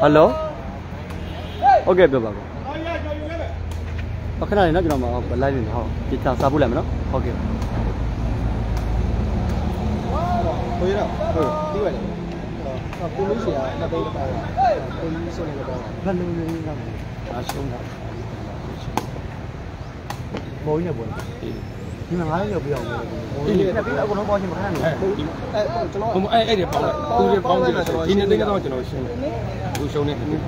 ဟယ်လိုဟုတ်ကဲ့ပြောပါကောခဏလေးနော်ကျွန်တော်မလိုက်နေဟုတ်ဒီချာစားဖို့လိုက်မယ်နော်ဟုတ်ကဲ့ကိုရတော့ဟုတ်ပြီးပါတယ်အော်ကိုလို့ရှိရနှစ်သိန်းတစ်ပေါင်းကိုလို့ဆိုနေတော့ဘယ်လိုလဲငါအားရှုံးတာဘောကြီးနဲ့ပေါ်လာ ဒီမှာငါးရောက်ပြအောင်ဒီနေ့ကပြီးအကုန်လုံးပေါ်ချင်းမခဏနေအဲကျွန်တော်ဟိုအဲ့အဲ့ဒီပေါင်းလိုက်သူတွေပေါင်းကြည့်လို့ဒီနေ့သိကတော့ကျွန်တော်ရှင်းတယ်လူရှုံးနေတယ်ဟုတ်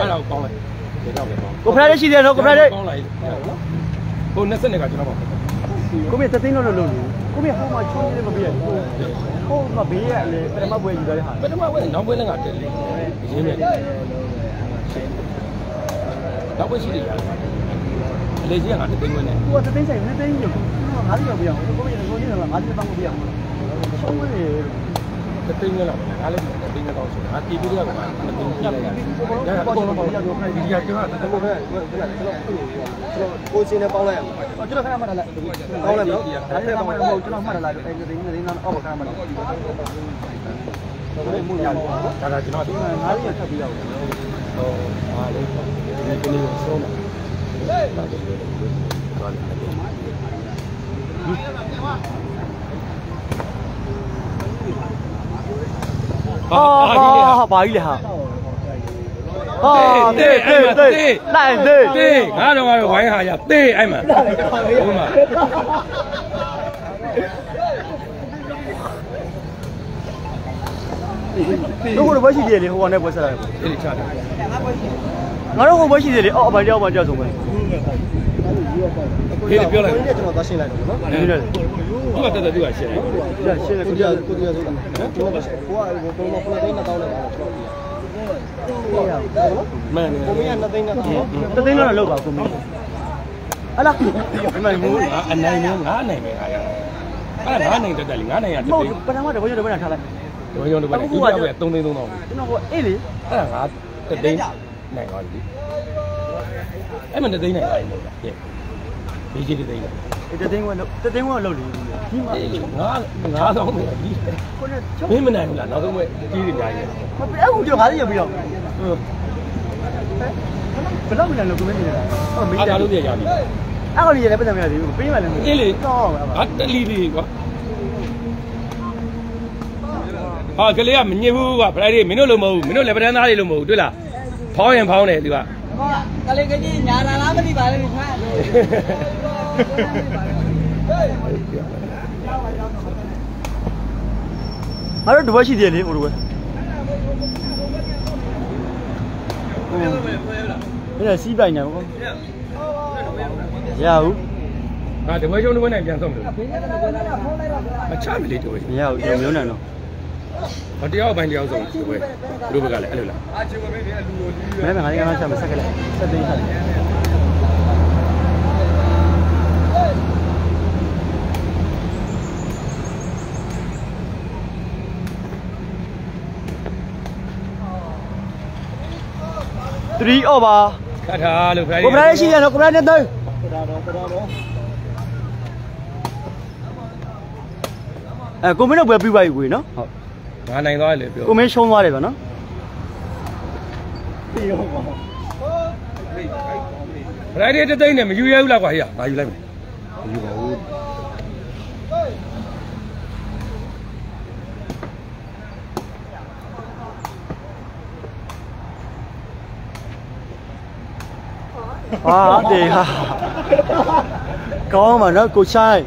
အဲ့ဒါကိုပေါင်းလိုက်ဒါတော့ပဲပေါင်းကိုဖရက်ရှိတယ်နော်ကိုဖရက်ပေါင်းလိုက်ဟို20နှစ်ကကျွန်တော်ပေါင်းကိုမြေတသိန်းလုံးလုံးလုံးကိုမြေဟိုမှာချုံးနေမပြည့်ဟိုမှာဘေးရလေပထမပွဲယူသွားတဲ့ဟာပထမဝဲနောက်ပွဲလည်းငါတက်လေရင်းမယ်နောက်ပွဲရှိတယ် ရတယ်အလေကြီးကငါတသိန်းဝဲနေကိုကတသိန်းဆိုင်နှစ်သိန်းယူငါးရောက်ပြအောင်ကိုမြေကိုကြီးကငါးသိန်းပေါင်းပြအောင်ချုံးနေတသိန်းဝဲလောက်ငါလည်းတသိန်းတော့ဆိုငါတီးပြီးတော့ကငါတသိန်းပြလိုက်ရတယ်ဒါကအကုန်လုံးပေါင်းဒီကကျွန်တော်ကျွန်တော်ကကျွန်တော်ကျွန်တော်ကိုစင်းနဲ့ပေါင်းလိုက်ရမှာကျွန်တော်ခဏမှတ်လာလိုက်ပေါင်းလိုက်နော်ဒါလည်းမှတ်လို့ကျွန်တော်မှတ်လာလိုက်အဲ့ဒီသိန်းသိန်းတော့အောက်ခဏမှတ်လာဘယ်မှုရလဲဒါကကျွန်တော်ဒီငါးရက်ထပ်ပြီးတော့ဟိုဟာလေဒီနေ့ကနေ့ဆုံးတာဒါကလည်းဘာလဲဟာ ဟာဘာကြီးလဲဟာဟာတေးတေးတေးလိုက်တေးတေးငါတော့ငါဝိုင်းဟာရတေးအဲ့မှာဟုတ်မှာတို့ကတော့ဘွဲရှိသေးတယ်လေဟိုကနေဘွဲဆက်လာတယ်အဲ့ဒီချတယ်ငါတို့ ဟိုဘွဲရှိသေးတယ်အော်အပိုင်တယောက်မှကြောက်ဆုံးပဲဟေးပြောလိုက်ကိုရကျွန်တော်သွားရှင်းလိုက်တော့နော်ဒီနေ့သူကတက်တက်သူကရှင်းတယ်ရှင်းလေကိုကိုရကြကိုရဆိုတာနော်ကိုကကိုကကိုက9သိန်းနဲ့တောင်းလိုက်တာကျွန်တော်ပြရမှန်တယ်ကိုမင်းက2သိန်းနဲ့တောင်းတသိန်းတော့လောက်ပါကိုမင်းအလားဒီမှာမူငါအနိုင်နဲ့ငါနိုင်မယ်အားရအဲ့ဒါငါနိုင်တက်တက်လေငါနိုင်ရမတက်ဟုတ်တယ်ပထမတော့ဘွဲရတော့ဘယ်နဲ့ထားလိုက်ဒီမှာကျွန်တော်တို့ပဲ3သိန်း3သိန်း3သိန်းကျွန်တော်ဟိုအေးလေအဲ့ဒါငါတက်သိန်း နိုင်သွားပြီအဲ့မှာတက်သိန်းနိုင်သွားပြီကဲဒီကြီးတက်သိန်းတသိန်းကလောက်တသိန်းကလောက်လေဒီမှာငါငါတော့မယ်ဒီကိုနဲ့ချုပ်မင်းမနိုင်ဘူးလားနောက်ဆုံးပဲကြီးတွေများကြီးမပြအခုကြောငါးရက်ပြီးတော့ဘယ်တော့မှလည်းကိုမင်းနေတာဟောမင်းအားတာလို့ပြရပြီအဲ့ကောင်ကြီးလည်းပတ်စံမရသေးဘူးပေးမှလည်းအေးလေတော့ငါတလီလေးကွာဟာကလေးကမညစ်ဘူးကွာဖလိုက်လေးမင်းတို့လိုမဟုတ်ဘူးမင်းတို့လည်းပဒန်းသားတွေလိုမဟုတ်ဘူးတွေ့လား ဖောင်းရင်ဖောင်းတယ်သူကကလေးကကြီးညာလာလားမသိပါဘူးခါငါတို့တပွဲရှိသေးတယ်လေဟိုတပွဲအဲ့ဒါစီးပိုင်နေပေါ့ရဘူးဟာတပွဲချုံတပွဲနိုင်ပြန်ဆုံးတယ်မချမလေးတပွဲမရဘူးကျွန်တော်မျိုးနိုင်တော့ ဟောတယောက်ပိုင်းတယောက်ဆုံးတပွဲတို့ဘက်ကလည်းအဲ့လိုလားမဲမဲငါလေးကမှဆက်မဆက်ခဲ့လိုက်ဆက်သိမ်းဆက်3 over ခတ်ထားလို့ဖလိုက်ကိုဗရာရှိရနော်ကိုဗရာနဲ့တော့ဒါတော့တော့တော့အဲကိုမင်းတို့ပဲပြီးပါပြီကိုနော်ဟုတ် ငါနိုင်သွားတယ်လေပြောကိုမင်းရှုံးသွားတယ်ဗျနော်ဖလိုက်လေးတသိန်းနဲ့မယူရဘူးလားကွာဟေ့ငါယူလိုက်မယ်မယူပါဘူးဟာတေဟာကောင်းပါနော်ကိုချိုင်း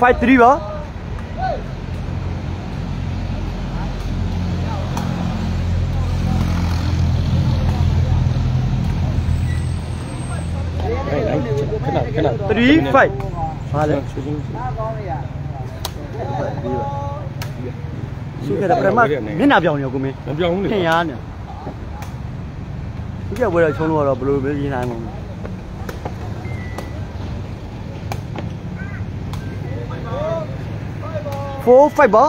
5-3ပါခဏခဏ3 5ဟာလေရှုခဲ့တယ်ပထမမျက်နှာပြောင်နေကိုမင်းမပြောင်းဘူးလေထင်ရနေဒီကဘယ်တော့ချုံးလို့တော့ဘယ်လိုပဲရင်းနိုင်မှာမလဲ 4 5ပါ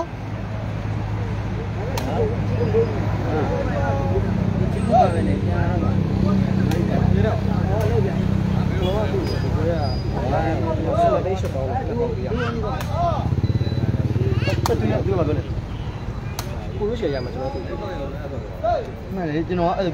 ကိုရဘာလဲဆက်တဲ့ရှေ့တော့တော့ပြရဆက်တူရပြောပါပြောလေကိုလို့ရှိရမှာကျွန်တော်တို့မှန်တယ်ကျွန်တော်အဲ့ဒီ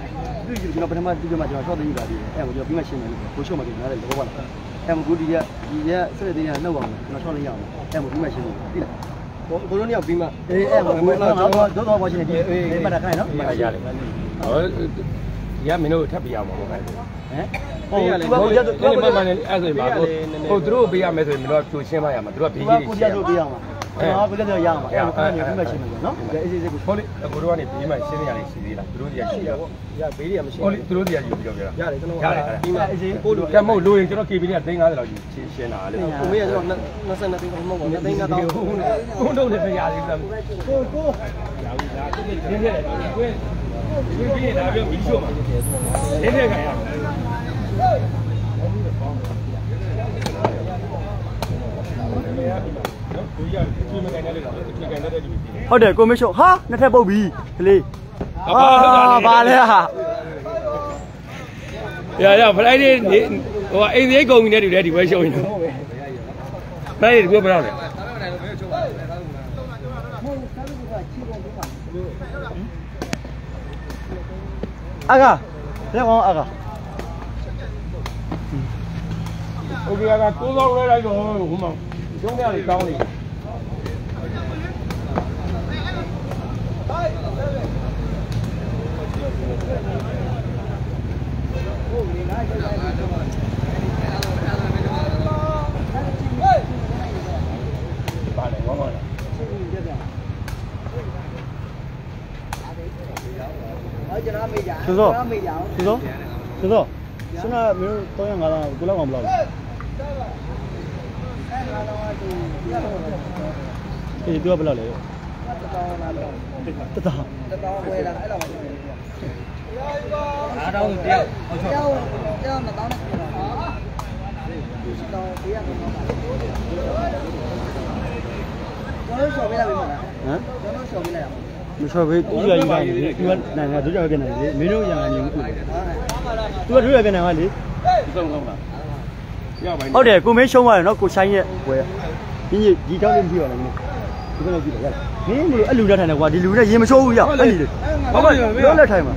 ကျွန်တော်ပထမတူကြမှာကျွန်တော်ရှော့သိယူပါသေးတယ်အဲ့ကိုကျွန်တော်ပြီးမှရှင်းမယ်လို့ကိုရှော့မှပြင်ရတယ်ဘောပါလားအဲ့မကူဒီကဒီကဆက်တဲ့ရနှုတ်အောင်ကျွန်တော်ရှော့လို့ရအောင်အဲ့မပြီးမှရှင်းလို့ပြီလား ကိုကိုတို့နှစ်ယောက်ပြီးမှအေးအဲ့မကူတော့တော့တော့ဘောရှင်းနေပြီအေးပတ်တာခိုင်းနော်ရတယ်ဟောဒီကမင်းတို့ထပ်ပြရမှာပေါ့ဗျာဟမ်ဟုတ်ရတယ်ဟုတ်ရတယ်ဒီမှာမှလည်းအဲ့ဆိုရင်ပါကိုဟိုသူတို့ပေးရမယ်ဆိုရင်မင်းတို့ဖြိုရှင်းပါရမှာသူတို့ကဘေးဒီကြီးကိုတွေပြရှင်းတော့ပြရအော င်ဟာပြတော့ရအောင်အဲ့ကိုကနေပြီးမှရှင်းမယ်နော်အေးအေးကိုဟုတ်လေကိုတို့ကနေဘေးမှာရှင်းနေရတယ်ရှိသေးလားသူတို့ကြီးရှိရပေါ့ရဘေးတွေကမရှိဟုတ်လေသူတို့ကြီးယူပြီးတော့ပြောတာရတယ်ကျွန်တော်ရတယ်ပြီးမှအေးအေးကိုတို့ကမဟုတ်လို့ရင်ကျွန်တော် KB နဲ့350လောက်ယူရှင်းရှင်းတာလေကိုမေးရတော့22သိန်းမဟုတ်ဘူး2သိန်းတော့ကိုတို့လည်းမရသေးဘူးလားကိုကိုရဘူးလားဒီနေ့နေရတယ်ကိုယ်ကိုပြီးရင်ဒါပြောပြီးရှို့မှာနေနေကြရကိုရဒီမကန်တဲ့လေဒီကန်တဲ့ဒီပြီး ဟုတ်တယ်ကိုမရှုံဟာနှစ်ထပ်ပုတ်ပြီကလေးဟာဘာလဲဟာ ရရဖလိုက်နေဟိုအိမ်သေးကုန်ပြီနဲ့တူတယ်ဒီဘွဲရှုံးနေတော့ဖလိုက်ဒီဘွဲဘယ်တော့လဲ အာကလက်အောင်အာက โอเคကကိုးသောလဲလိုက်တော့ဟိုမှာရှုံးရလေကောင်းနေ ပါလေဝမ်းပါလား ဟောကျွန်တော်မေးကြ ဆိုတော့ ကျွန်တော်မေးကြအောင် ဆို တော့ဆိုတော့စနမင်း350လောက်ကိုလောက်အောင်ဘလောက်လဲ အေးသူကဘလောက်လဲတော်လာတော့တတတော်ဝယ်လာအဲ့လိုအားတော့တယောက်ကျောင်းကျောင်းမတောင်းနဲ့ကျွန်တော်တော်ပြရမှာပါကျွန်တော်ဆော်ပေးလိုက်ပြီမလားဟမ်ကျွန်တော်ဆော်ပေးလိုက်အောင်မချော်ဘေးသူရယူတိုင်းသူကနိုင်တာသူကြောက်ပြန်နိုင်လေမင်းတို့ရံနေဘူးဟုတ်တယ်သူကတို့ရပြန်နိုင်ပါလေဆုံးဆုံးလားရပါဟုတ်တယ်ကိုမင်းရှုံးသွားတယ်နော်ကိုဆိုင်ရဲ့ဝယ်ဒီကြီးဒီတောင်းလေးမကြည့်ပါနဲ့မင်း ဒီကတော့ကြည့်တယ်ရမင်းတို့အဲ့လူလက်ထိုင်တယ်ကွာဒီလူနဲ့ရင်မချိုးဘူးရအဲ့ဒီလေဘာမှလောလက်ထိုင်မှာ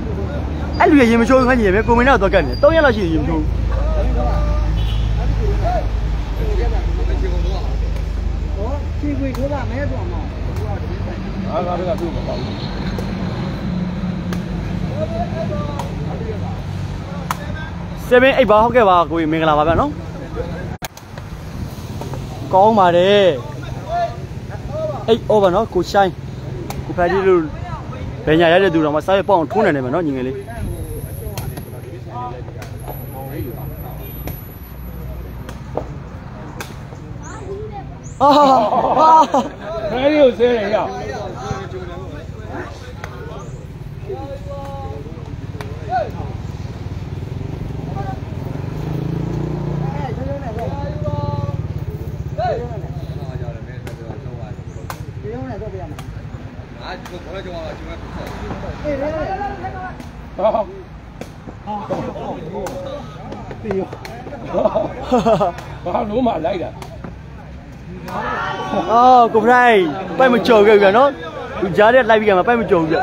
အဲ့လူရရင်မချိုးဘူးငါညီရပဲကိုမင်းတော့တော့ကတ်နေ3ရက်လောက်ရှိရင်မချိုးဘူးဟောချီခွေထိုးပါမဲဆိုအောင်အားကားတွေကပြုတ်မပေါ့ဘူး7 8ပါဟုတ်ကဲ့ပါကိုကြီးမင်္ဂလာပါဗျာနော်ကောင်းပါတယ် 8 over နော်ကိုဆိုင်ကိုဖာဒီလို့ဘယ်ညာရတဲ့သူတော့မစားရပေါ့အောင်ထိုးနေတယ်မယ်နော်ညီငယ်လေးအာဟာခရီးကိုဆဲတယ်ရ ဒီလိုနဲ့တော့ပြရမှာ အာကျွန်တော်ကျွန်တော်ကျွန်တော်အေးလေဟာပြီးရောဘာလို့မှလိုက်တာအော်ကိုဖရိုင်ပိုက်မကြော်ခဲ့ပြန်နော်ဒီကြားတဲ့လိုက်ပြီးကမှပိုက်မကြော်ဘူးပြ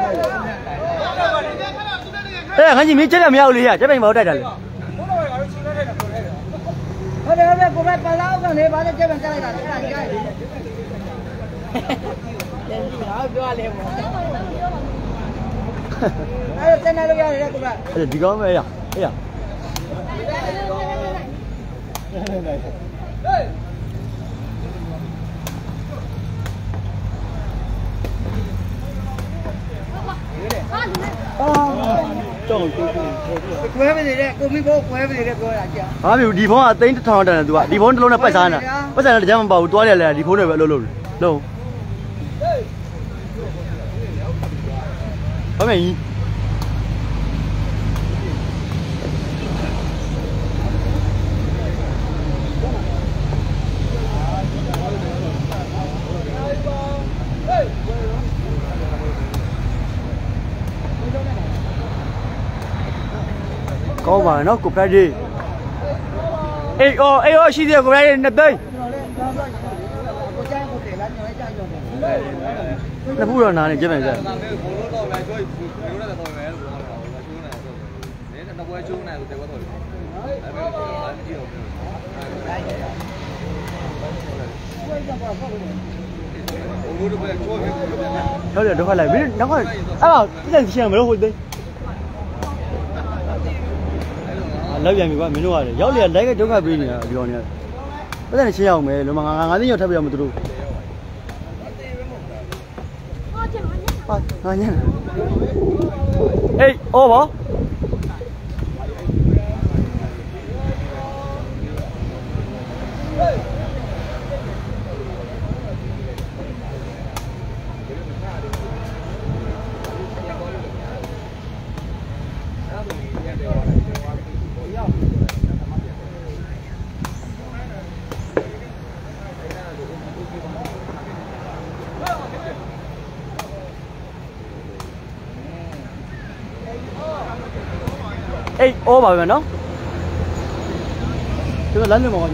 အဲငါကြီးမင်းချက်တယ်မရဘူးလေရချက်ပိုင်မဟုတ်တိုက်တာလေဟုတ်တယ်ဟုတ်တယ်ကိုပဲပလာအောင်ကနေပါလေကျက်ပြန်ကျလိုက်တာအဲ့ဒါကြီးကြိုက်တယ် ဟာပြောရလေပေါ့အဲ့ဒါကျန်နေလို့ရတယ်ကိုပဲအဲ့ဒီကောင်းပဲရအေးရတော့ကိုကိုကွဲမနေတဲ့ကိုမိဖို့ကွဲမနေတဲ့ပြောတာကြာဟာပြီဒီဖုန်းကအသိန်းတစ်ထောင်တန်တယ်သူကဒီဖုန်းတစ်လုံးနဲ့ပတ်စားနေတာပတ်စားနေတာတကြမ်းမပေါ့ဘူးတွားတယ်လေဒီဖုန်းတွေပဲအလုပ်လုပ်တယ်လုံး ဘာမင်းကြီးကောင်းပါနော်ကိုဖရိုက်ဒေးအေးအော်အေးအော်ရှိသေးတယ်ကိုဖရိုက်ဒေး နှစ်သိန်းကျွန်တော်လည်းသွားသွားကိုကျန်းကိုတယ်လားကျွန်တော်လည်းကြာနှစ်ဖူးတော့နားနေကြက်ပြန်ကြဒါပေမဲ့ဘုံလို့တော့ပဲကျွေးဘယ်လိုလဲတော့ပဲလို့ပြောတာ။ချိုးနေတယ်ဆို။နည်းနည်းပွဲချိုးနေတယ်တဲ့ဘက်တော့။ဒါပေမဲ့ဘာမှမကြည့်တော့ဘူး။ဘုံလို့ပဲချိုးနေတယ်ပြန်ပြန်ဟုတ်တယ်ဒုက္ခလိုက်မင်းနောက်ကအဲ့ဒါပြည့်ရှင်းမလို့ဟုတ်သေးလောက်ပြန်ပြီကွာမင်းတို့ကလေရောက်လေလိုက်ကဒုက္ခပေးနေတာပြောနေပတ်သက်ရှင်းအောင်မယ်လုံမငါငါသိညောထပ်ပြရမသူတို့ ဟာငါညံအေးအော်ပါ အေးအော်ပါပဲနော်ဒီကလမ်းနေမှာကွာ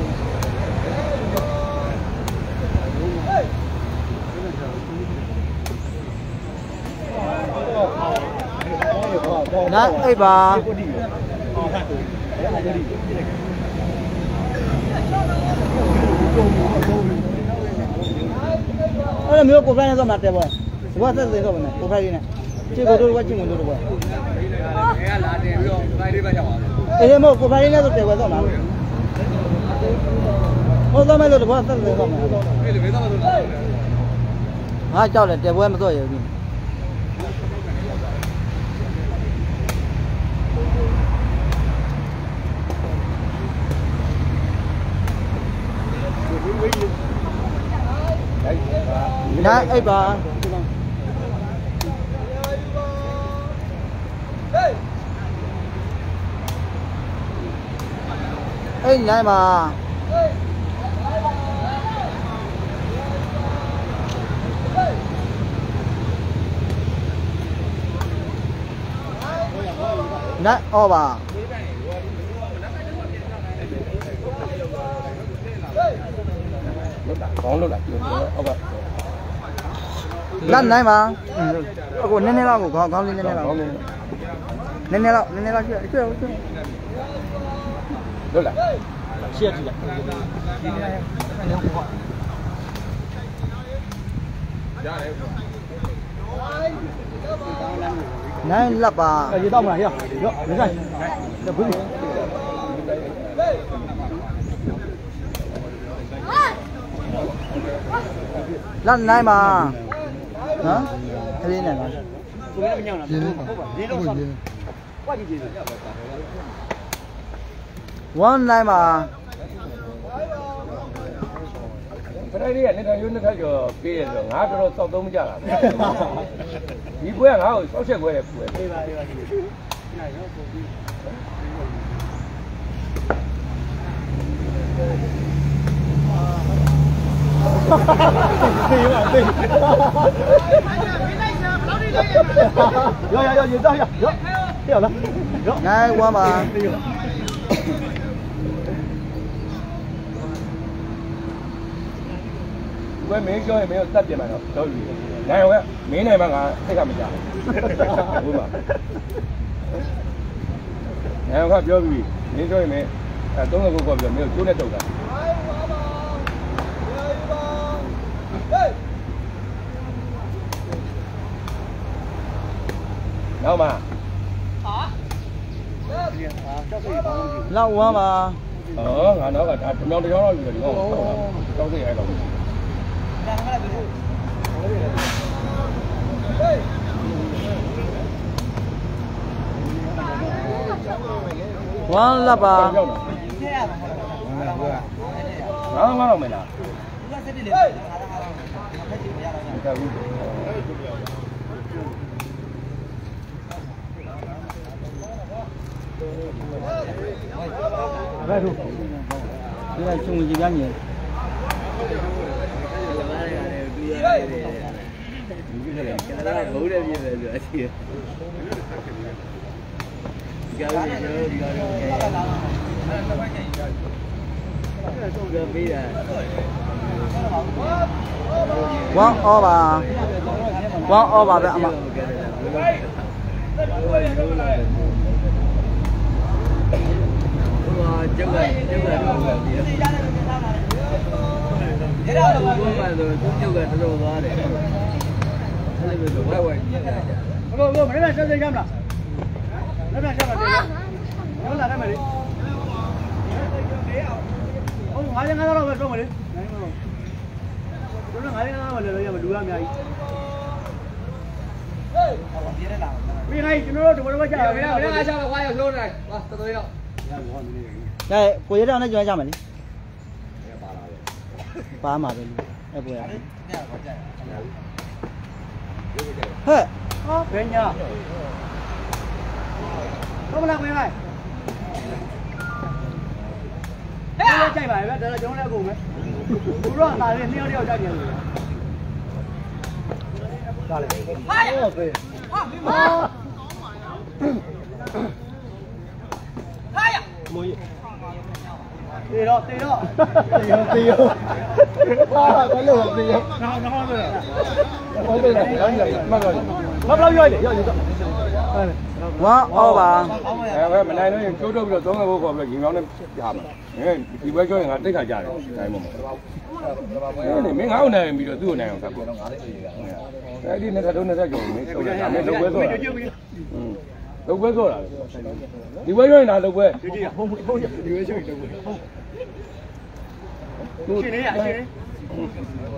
နားအိပ်ပါအဲ့လိုမျိုးကိုယ်ဖိုင်နဲ့တော့မတက်ပါဘူးဘာသက်သေတော့မလဲကိုယ်ဖိုင်လေးနဲ့ခြေကိုတို့ကချင်းကိုတို့တော့။ခဲကလာတယ်ပြီးတော့ဖိုင်လေးပဲရောက်သွားတယ်အေးမဟုတ်ကိုယ်ဖိုင်လေးနဲ့ တော့တက်သွားတော့လားဟိုတော့မဲ့လို့တော့သက်သေတော့မလား။ပြေလေဘယ်တော့မှတော့လာတယ်ငါကြောက်တယ်တက်ပွဲမတော့ရဘူးနားအိပ်ပါ အိမ်နိုင်ပါနားအော်ပါခေါင်းလောက်လာပြောဟုတ်ပါလတ်နိုင်ပါအခုနည်းနည်းလောက်ကိုခေါင်းခေါင်းလေးနည်းနည်းလောက်ခေါင်းလုံးနည်းနည်းလောက်နည်းနည်းလောက်ရှိရှိရှိလောက်လာရှိရကြည့်လိုက်နိုင်လပ်ပါရေတော့ မလားရရောမဆိုင်တဘူးလတ်နိုင်ပါဟမ်ခလေးနဲ့လားကိုလည်းမညောင်းလားဟုတ်ပါလေးလုံးဆောင်ကွာကြည့်ကြည့်ဝမ်းနိုင် ပါခရိုင်လေးကနှစ်ထပ်ရိုးနှစ်ထပ်ကျော်ပေးရဆိုငါတော်တော်စောက်သုံးမကြတာဒီပွဲကငါ့ကိုစောက်ချက်ပွဲတဲ့ပွဲပေးပါပေးပါဒီရောရောရောရေ တော့ရောရောပြောလားရောနိုင်ဝမ်းပါပွဲမင်းပြောရင်မင်းကိုတတ်ပြင်မှာတော့တော့ယူနိုင်ရောကမင်းနိုင်မှာငါစိတ်ကမကြဘူးဟုတ်ပါနိုင်ရောကပြောပြီးမင်းပြောရင်မင်းအဲသုံးခုကောပြော မင်းကိုကျိုးနဲ့တုတ်တာနောက်မှ လောက်ဝမ်းပါဩငါတော့ကဒါတစ်မြောင်တစ်ချောင်းတော့ယူတယ်ဒီကောင်တောက်စိတ် အဲ့တော့ဝမ်းလပ်ပါရောက်တော့။ခဲရမှာဟုတ်လားငါးငါးတော့မလား။သူကစက်တယ်လေ။ငါတော့ငါတော့ဖက်ကြည့်ရတော့မကဘူးဘယ်လိုဒီကချုံကြည့်ပြမြင်ဘုံတဲ့ပြည့်တယ်ဆိုအစီဒီကောင်ကြီးကျွန်တော်ဒီကောင်ကြီးပေးတယ် one over one over ပဲအမဟိုကျုပ်ကကျုပ်ကတော့ပြီးတယ်အဲ့ဒါတော့ဘုရားဆိုကျုပ်ကတော်တော်သွားတယ်အဲ့ဒါဆိုဝိုက်ဝိုက်ကြည့်ကြဘို့ဘို့မနေ့ကဆက်စင်ကြမလားလက်ပြန်ချက်ပါသေးလားဟုတ်လားတဲ့မလေးဟုတ်ငါးရငါးတော့ပဲတော့မလေးနိုင်မလို့တို့ငါးရငါးတော့လည်းရမလူရအများကြီးဟေးပြေးနေတာမင်းဟိုကျွန်တော်တို့ဒီဘက်ကြာဘယ်နဲ့ဘယ်နဲ့အားချတော့ဝါရောက်လို့တယ်ဟာတော်တော်ရောက်ကဲကိုရတဲ့အောင်နဲ့ကြွားကြမယ်လေ ပါမှာပဲလူအဲ့ပွဲရဟဲ့ဟောဘယ်ညာတော့မလားမင်းလိုက်အဲ့ဒါကြိုက်ပါရဲ့ဗျဒါတော့ကျွန်တော်လည်းအကုန်ပဲဘုရောကဒါလေးနှစ်ယောက်တယောက်ကြိုက်တယ်လို့ဒါလေဟာရဟုတ်ပဲဟာရမိုးရ တေတော့တေတော့တေရောတေရောဟာဘာလို့တေရောနောက်နောက်ဆိုဟုတ်တယ်ရောင်းလိုက်မှတ်ပါမဘလောက်ရောလေရောယူတော့ဟုတ်တယ် one over အဲဘယ်မနိုင်လို့ရင်ကျိုးတော့ပြီးတော့သုံးကဘုတ်ခေါ်ပြီးတော့ရင်ကောင်းနဲ့ရမှာငယ်ဒီဘက်ကျော်ရင်ငါတိတ်ခါကြတယ်တိုင်းမမနေမင်းငါ့ကိုနိုင်ပြီးတော့သူ့ကိုနိုင်အောင်ဆက်ပေါ့အဲဒီနဲ့တော့နဲ့ဆက်ကြော်မင်းဆိုတယ်ဒါမင်းလုပ်ပွဲဆိုတာ လုပ်ပွဲဆိုတာဒီဘက်ကျော်ရင်ဒါလုပ်ပွဲဒီကြီးဖုံးဖုံးရဒီဝဲချိုးတော့ဘူးရှင်နေရရှင်နေ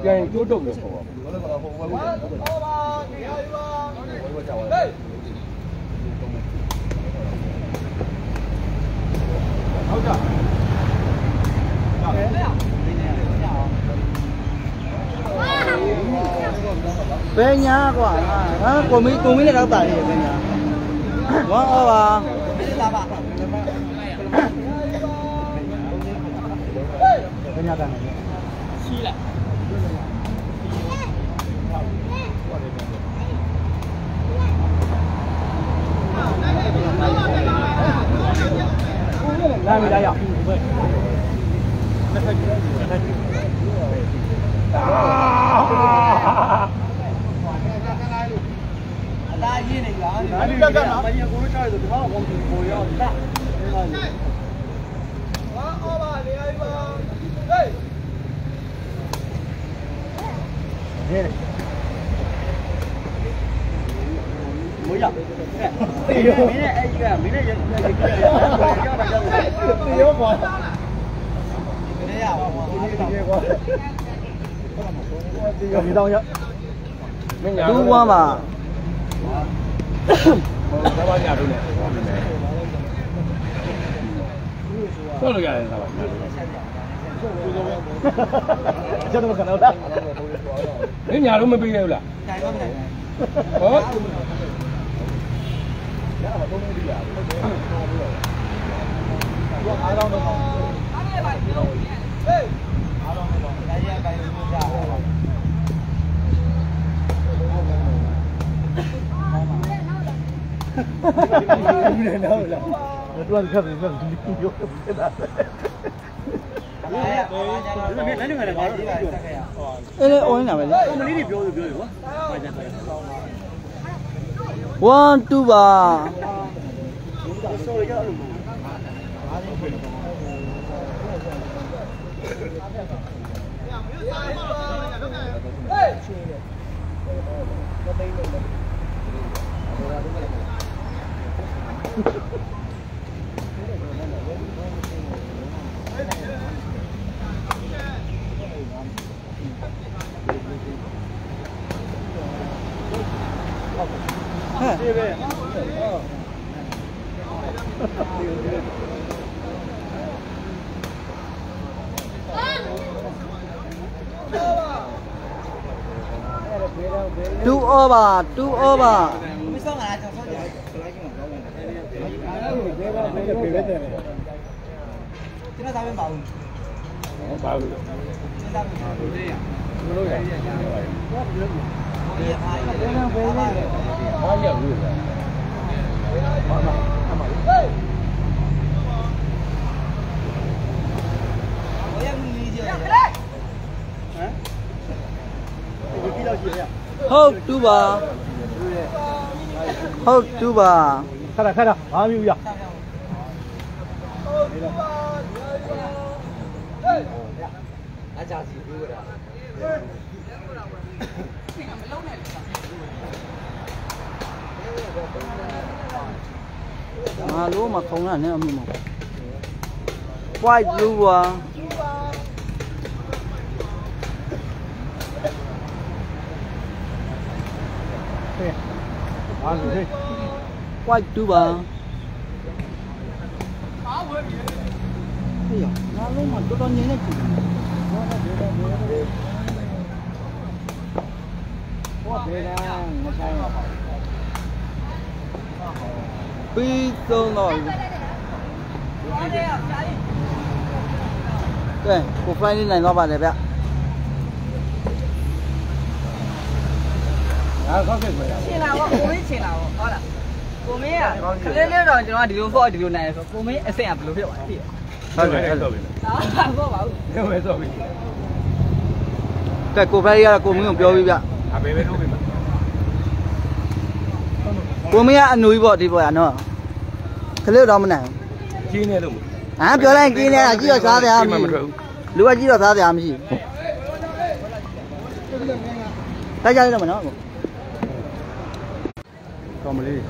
ပြန်ကျိုးတော့လို့ပေါ့ဘယ်ညာကွာဟာကိုမီကိုမီလည်းတော့တာလေဘယ်ညာ one over ဘယ်ညာ ကန်လဲလာမလာရအောင်အသားရင်း နေလားဒါလည်းကကနော်မင်းကိုချားဆိုတော့ဘောကိုရောက်တာဟဲ့မရတေရောမင်းနဲ့အဲ့ကြီးကမင်းနဲ့ရရရကြောက်တာကြောက်တာတေရောပါမင်းရပါဘောဒီကောတေရောဒီတော့ရမင်းညာ two one ပါဟောဘာညာတို့နဲ့ဆောက်လို့ရတယ်သာပါကျွန်တော်ကတော့တာမင်းညာတို့မပြီးရဘူးလားနိုင်ပါမနိုင်ဟောအားလုံးတော့အားရပါဘူးဟေးအားလုံးတော့နိုင်ရပါဘူးကြာ ဘူးလည်းတော့လားတော့ခက်ပြီခက်ပြီဒီလိုဖြစ်တာအဲ့ဒါလည်းလည်းငါလည်းငါတို့ပြောအဲ့လေ on လာပဲလေမလေးတွေပြောလို့ပြောတယ်ကွာဘာကြတယ် one two ပါဆိုရရလို့ဟဲ့ two over two over နဲ့ဖေးပဲတယ်ကျွန်တော်သားမပါဘူးဟောပါဘူးကျွန်တော်သားမပါဘူးလေကျွန်တော်ရကျွန်တော်ရဟုတ်ပြီလို့ဘာလဲဘာလဲဘာလဲဘာလဲဘာလဲဟေး我也没理解。嗯？你比较喜欢？ဟုတ်တူပါဟုတ်တူပါခါတာခါတာဘာမျိုးရ နဲ့အမှုမ white blue ပါဘာလို့လဲ white တူပါဟေးငါလို့မတော်တော် ငြင်းနေပြီဟောဘယ်လားမဆိုင်ပါဘူးပြီးသုံးတော့ကဲကို fly လေးနိုင်တော့ပါတယ်ဗျငါဆောက်ခဲ့ခွဲတာချင်လာပေါ့ကိုမင်းချင်လာပေါ့ဟုတ်လား ကိုမင်းကကလေးလေးတော့ကျွန်တော်ကဒီလိုပေါ့ဒီလိုနိုင်ဆိုကိုမင်းအဆင်ကဘယ်လိုဖြစ်သွားလဲသိရဟုတ်တယ်ဟုတ်တယ်အာဘောပါဘူးဘယ်ပဲဆောက်ပြီကဲကို fly ရကိုမင်းကိုပြောပြီးဗျအဘယ်ပဲလုပ်ပြီမကိုမင်းကအနူကြီးပေါ့ဒီပေါ့ရနော်ခလေးတော့မနိုင်ကြီးနေလို့ဟမ်ပြောလိုက်กินနေတာကြည့်တော့စားတယ်အားမမမရှိထွက်ဘူးလူကကြည့်တော့စားတယ်အားမရှိတိုက်ကြရတော့မနော်ကောင်းမလေး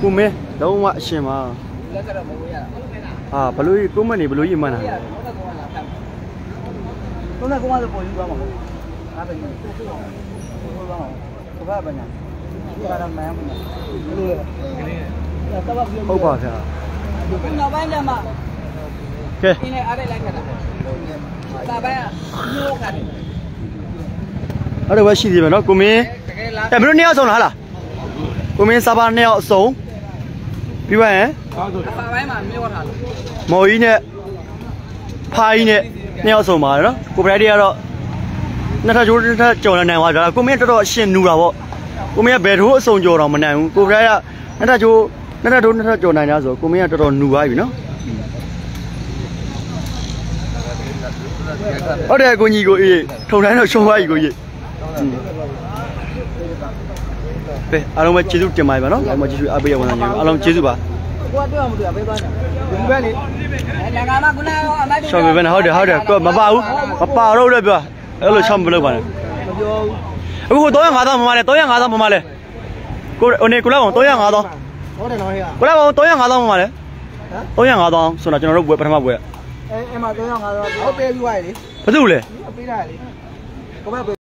ကိုမဲလုံးဝအရှင်ပါလက်ကတော့မဝင်ရတာဟာဘလို့ကိုမနေဘလို့ကြီးမှန်းတာဟုတ်ကဲ့ကောလာဖတ်တော့လည်းကိုမဆိုပေါ်ယူသွားမှာအားပဲကိုကိုကိုကိုသွားမှာကိုကဘာညာဒီကတော့မယမ်းဘူးနော်ဟုတ်ပါဗျာခုနောက်ပိုင်းကျမှကဲအင်းနဲ့အားလိုက်လိုက်ခတ်တာဒါပိုင်းကညိုးခတ်တယ်အဲ့တော့ပဲရှိသေးမယ်နော်ကိုမင်းတကယ်လားအဲ့ဘယ်လိုနှစ်ယောက်ဆုံးလားဟာလားကိုမင်းစားပါနှစ်ယောက်အစုံ ပြီးပါရင်အားဆိုအပါပိုင်းမှာမြို့ထားလို့မော်ကြီးနဲ့ဖာကြီးနဲ့နှစ်ယောက်ဆုံးပါတယ်နော်ကိုပရိုက်တွေကတော့နှစ်ထပ်ကျိုးတစ်ထပ်ကြော်နေနိုင်သွားကြတာကိုမင်းတော်တော်အရှင်နူတာပေါ့ကိုမင်းကဘယ်ထိုးအစုံကြော်တော့မနိုင်ဘူးကိုပရိုက်ကနှစ်ထပ်ကျိုးနှစ်ထပ်ထိုးနှစ်ထပ်ကြော်နိုင်တာဆိုကိုမင်းကတော်တော်နူသွားပြီနော်ဟုတ်တယ်ကိုကြီးကိုအေးထုံတိုင်းတော့ရှုံးသွားပြီကိုကြီး ပဲအားလုံးပဲကျေးဇူးတင်ပါတယ်ဗျာနော်အားလုံးပဲကျေးဇူးအားပေးရပါမယ်အားလုံးကျေးဇူးပါကိုကတွေ့မှမတွေ့ရဘေးသွားညာဒီဘက်လေအဲလက်ကမှခုနကအမတ်ရှောင်းပြပဲနော်ဟုတ်တယ်ဟုတ်တယ်ကိုမပါဘူးမပါတော့လည်းပြောအဲ့လိုရှောင်းမလုပ်ပါနဲ့မပြောဘူးအခုကို305သောင်းမမလဲ305သောင်းမမလဲကိုဟိုနေကိုလောက်အောင်305သောင်းဟုတ်တယ်နော်ဟဲ့ကိုလောက်အောင်305သောင်းမမလဲ305သောင်းဆိုတော့ကျွန်တော်တို့ဘွယ်ပထမဘွယ်အဲအဲမှာ350တော့ဟုတ်ပေးပြီးသွားပြီလေဘာလို့လဲပေးတာလေကိုဘက်